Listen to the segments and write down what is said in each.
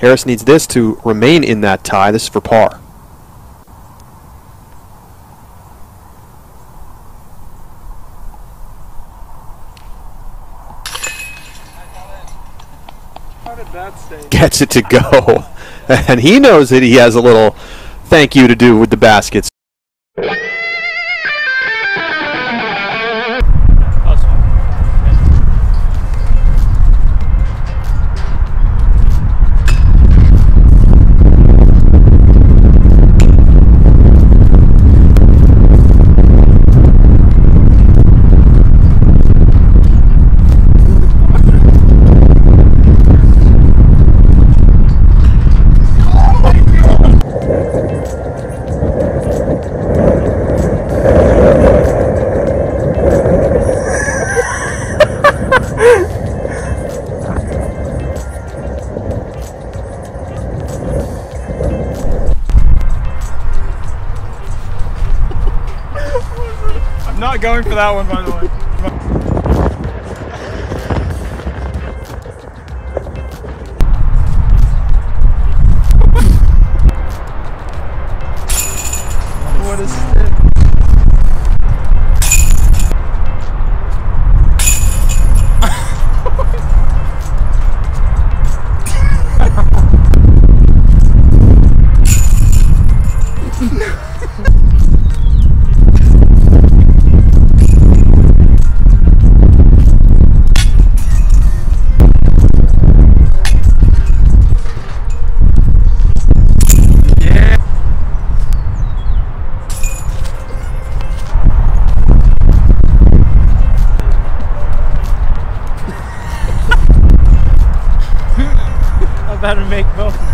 Harris needs this to remain in that tie. This is for par. Gets it to go. and he knows that he has a little thank you to do with the baskets. Not going for that one, by the way. To make both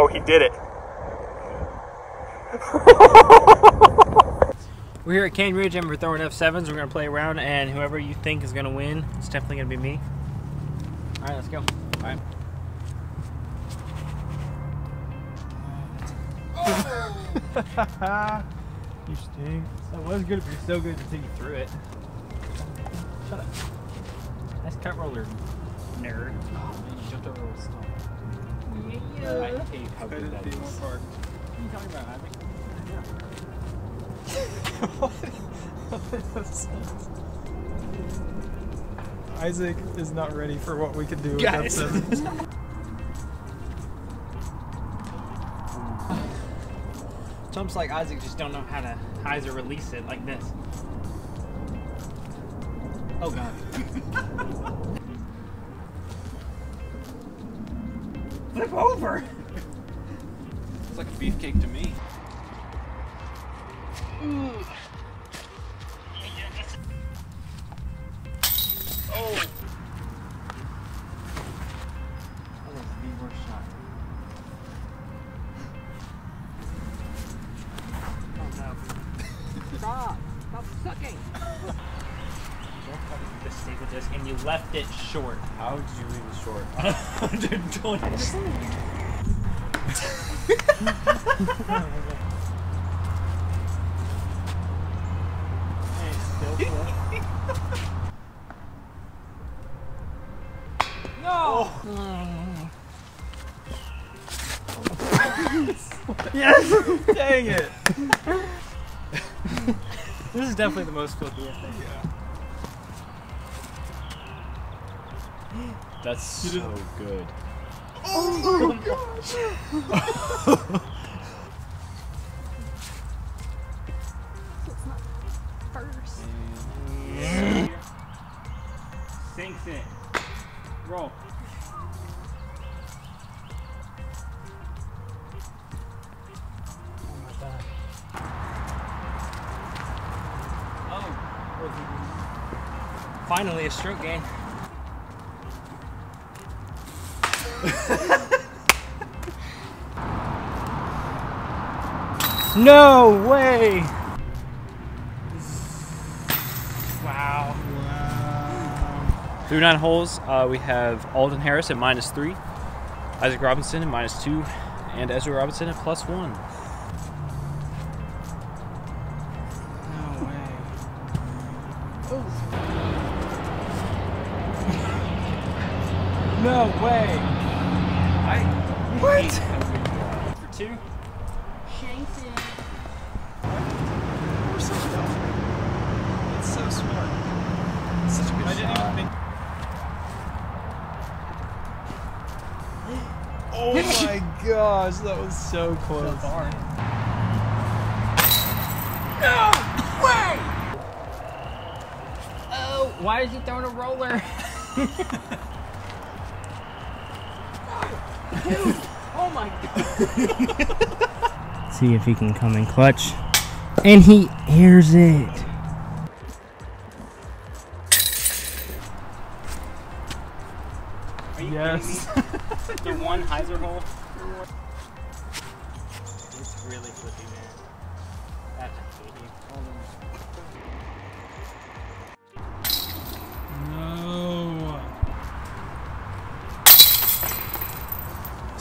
Oh, he did it. We're here at Cane Ridge and we're throwing F7s. We're going to play around, and whoever you think is going to win, it's definitely going to be me. All right, let's go. All right. You stink. That was good, but you're so good until you threw it. Shut up. Nice cut roller, nerd. Oh man, you jumped over a I hate how good that is. What What are you talking about, Isaac? Isaac is not ready for what we can do with Guys. F7. Jumps like Isaac just don't know how to hyzer or release it like this. Oh god. Flip over! It's like a beefcake to me. Oh. That was the worst shot. Oh no. Stop! Stop sucking! Don't fucking do the staple disc and you left it short. How did you leave it short? 120. And it's still full. No! yes! Dang it! This is definitely the most filthy I think. That's so good. Oh my First. Sinks it. Roll. Oh my god. Oh. Finally a stroke gain. no way! Wow. wow. Through nine holes, uh, we have Alden Harris at minus three, Isaac Robinson at minus two, and Ezra Robinson at plus one. No way. no way. What? For two. Shanked it. We're so dumb. It's so smart. It's such a good I didn't even think- Oh my gosh, that was so close. Oh, why is he throwing a roller? oh my god. See if he can come in clutch. And he airs it. Yes. the one hyzer hole. It's really flippy, man. That's a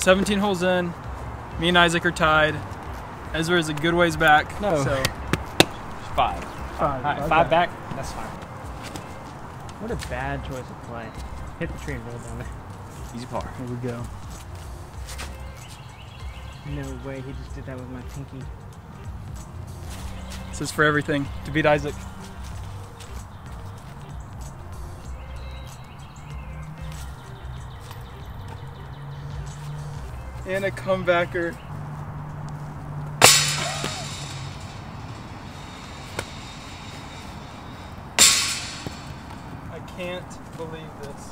17 holes in. Me and Isaac are tied. Ezra is a good ways back. No. So Five. five. Alright, five back. That's fine. What a bad choice of play. Hit the tree and roll down there. Easy par. Here we go. No way, he just did that with my pinky. This is for everything to beat Isaac. And a comebacker. I can't believe this.